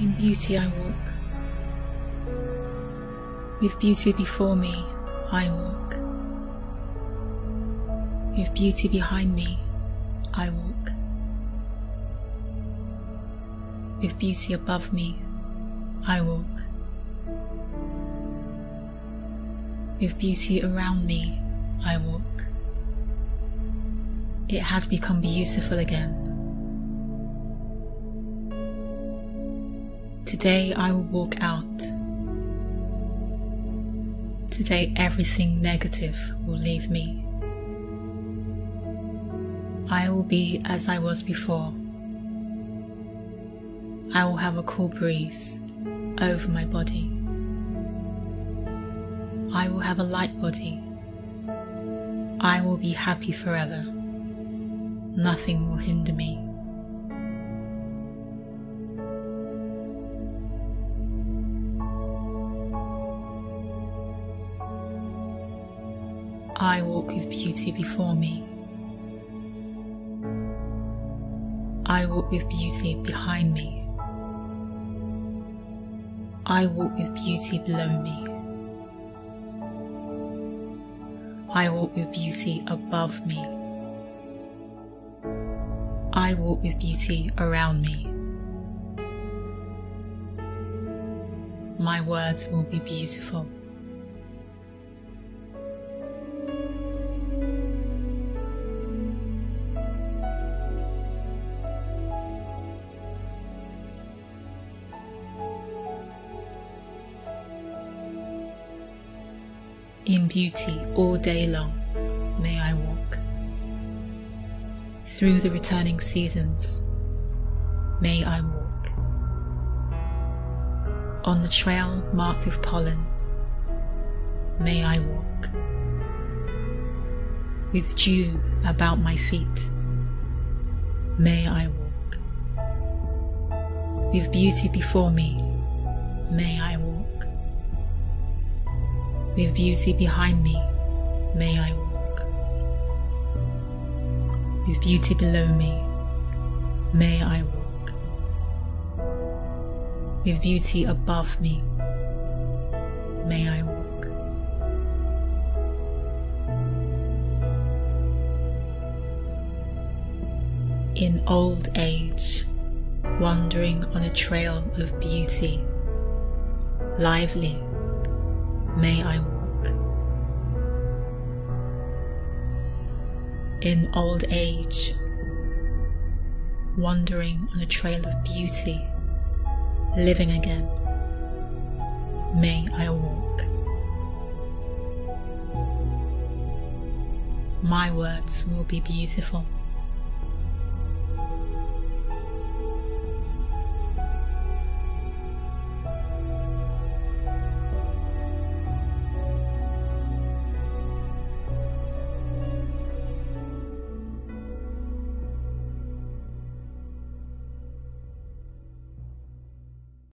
In beauty I walk. With beauty before me, I walk. With beauty behind me, I walk. With beauty above me, I walk. With beauty around me, I walk. It has become beautiful again. Today I will walk out. Today everything negative will leave me. I will be as I was before. I will have a cool breeze over my body. I will have a light body. I will be happy forever. Nothing will hinder me. I walk with beauty before me. I walk with beauty behind me. I walk with beauty below me. I walk with beauty above me. I walk with beauty around me. My words will be beautiful. In beauty all day long may I walk. Through the returning seasons may I walk. On the trail marked with pollen may I walk. With dew about my feet may I walk. With beauty before me may I walk. With beauty behind me, may I walk. With beauty below me, may I walk. With beauty above me, may I walk. In old age, wandering on a trail of beauty, lively may I walk. In old age, wandering on a trail of beauty, living again, may I walk. My words will be beautiful.